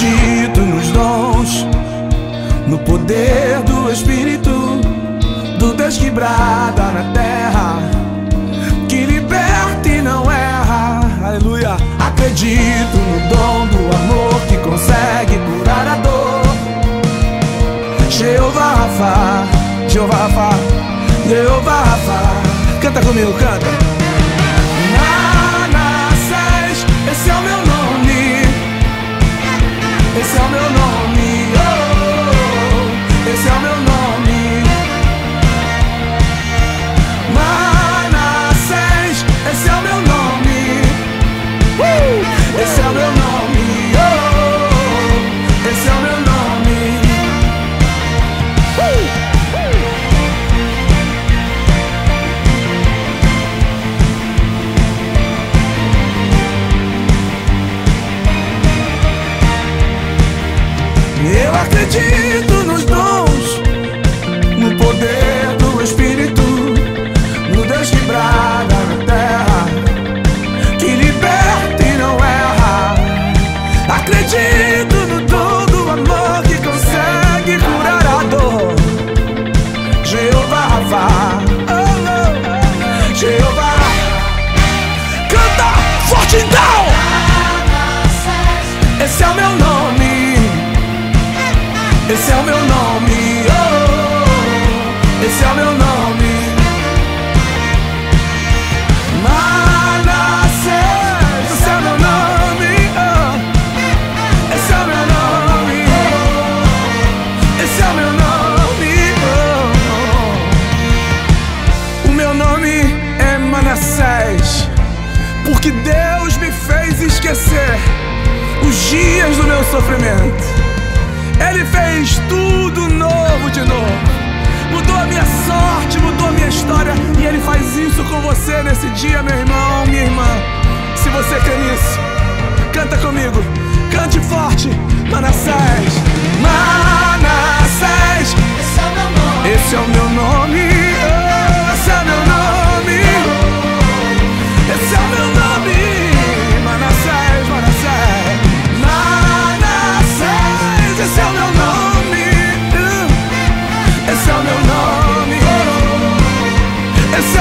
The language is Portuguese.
acredito nos dons, no poder do Espírito, do Deus que brada na terra, que liberta e não erra. Aleluia. Acredito no dom do amor que consegue curar a dor. Jeová Rafa, Jeová Rafa, Jeová Rafa. Canta comigo, canta. Esse é o meu nome. Eu acredito nos dons, no poder Esse é o meu nome, oh, esse é o meu nome. Manassés, esse é o meu nome, oh, esse é o meu nome, oh, esse é o meu nome. O meu nome é Manassés, porque Deus me fez esquecer os dias do meu sofrimento. Ele fez tudo novo de novo. Mudou a minha sorte, mudou a minha história. E Ele faz isso com você nesse dia, meu irmão, minha irmã. Se você crê nisso, canta comigo. Cante forte,